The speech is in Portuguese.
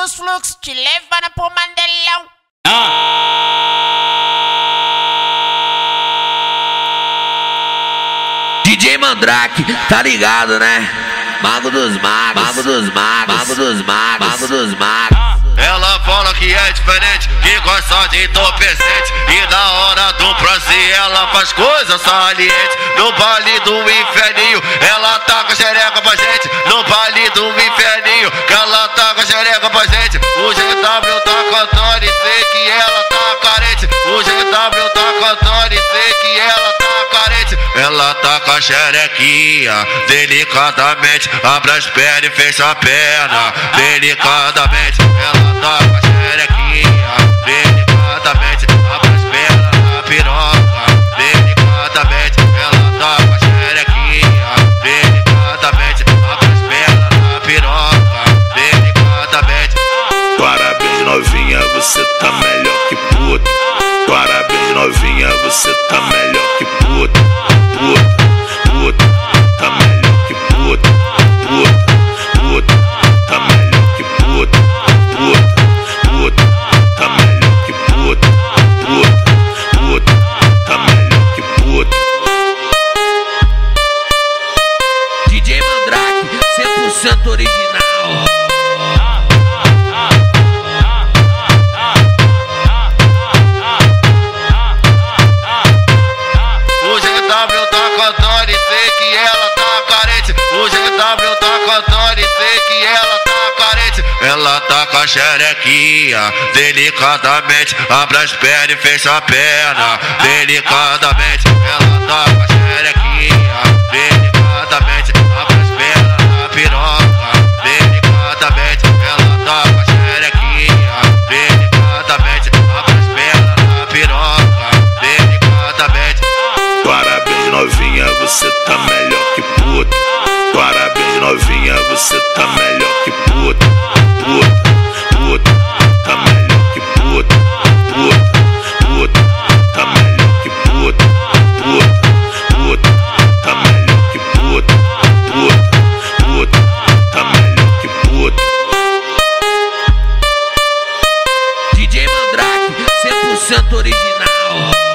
dos fluxos, te levando pro Mandelão. DJ Mandrake, tá ligado, né? Mago dos magos, mago dos magos, mago dos magos, mago dos magos. Ela fala que é diferente, que gosta de entorpecente. E na hora do prazer ela faz coisas salientes No baile do inferninho, ela tá com a xereca pra gente. No baile do inferninho, ela tá com a xereca pra gente. O GW tá cantando e sei que ela tá carente. O GW tá cantando e sei que ela tá carente. Ela tá com a xerequinha, delicadamente. Abre as pernas e fecha a perna, delicadamente. Ela você tá melhor que puta. Parabéns novinha, você tá melhor que puta. Puta, puta, tá melhor que puta. Puta, puta, tá melhor que puta. Puta, puta, tá melhor que puta. Puta, puta, tá melhor que puta. DJ Mandrake, 100% original. E sei que ela tá carente. O GW tá cantando e sei que ela tá carente. Ela tá com a xerequinha, delicadamente. Abre as pernas e fecha a perna, delicadamente. Ela tá com a xerequinha, delicadamente. Abre as pernas na piroca, delicadamente. você tá melhor que puta. Parabéns, novinha, você tá melhor que puta. Puta, puta, tá melhor que puta. Puta, puta, tá melhor que puta. Puta, puta, tá melhor que puta. Puta, puta, tá melhor que puta. DJ Mandrake, 100% original.